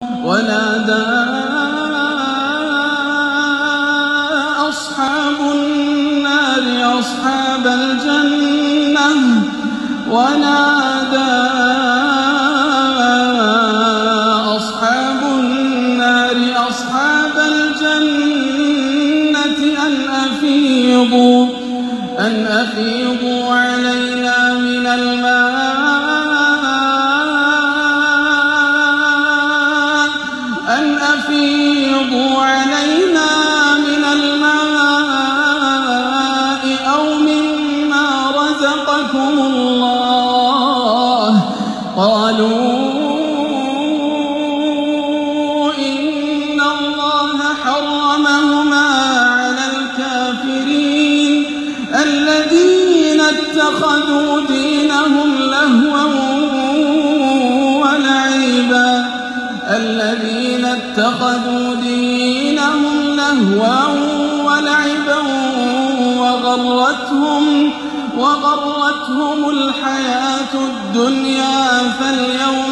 ونادى أصحاب النار أصحاب الجنة ونادى أصحاب النار أصحاب الجنة أن أفيضوا أن أفيضوا علينا من الماء أفيضوا علينا من الماء أو مما رزقكم الله. قالوا إن الله حرمهما على الكافرين الذين اتخذوا دينهم الذين اتخذوا دينهم لهوا ولعبا وغرتهم وغرتهم الحياة الدنيا فاليوم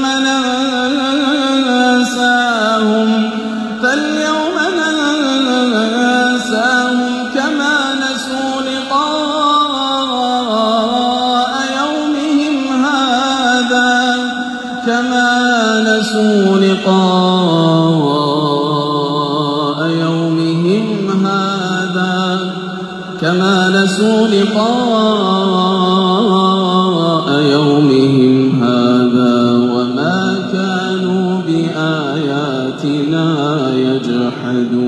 كما نسوا لقاء يومهم هذا. كما نسوا لقاء يومهم هذا وما كانوا بآياتنا يجحدون.